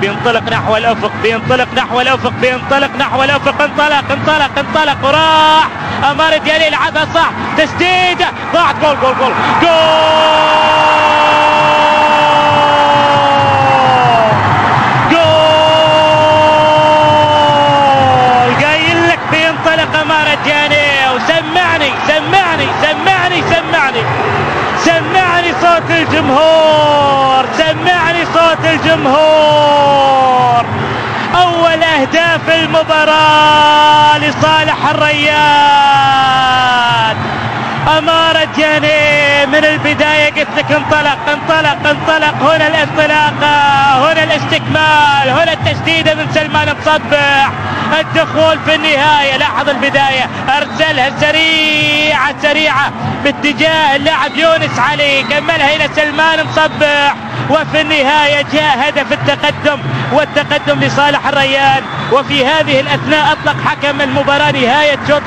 بينطلق نحو الأفق بينطلق نحو الأفق بينطلق نحو الأفق انطلق انطلق انطلق وراح. أمارة ديالي يلعبها صح. تسديدة. ضاعت. جول جول جول. جول! قايل لك بينطلق أمارة دياني وسمعني سمعني سمعني سمعني. سمعني صوت الجمهور. الجمهور. أول أهداف المباراة لصالح الريان أمارة جاني من البداية قلت لك انطلق انطلق انطلق. هنا الانطلاقة. الاستكمال هنا التسديدة من سلمان مصبح الدخول في النهاية لاحظ البداية. أرسلها سريعة سريعة باتجاه اللاعب يونس علي. كملها إلى سلمان مصبح وفي النهاية جاء هدف التقدم والتقدم لصالح الريان وفي هذه الأثناء أطلق حكم المباراة نهاية شوط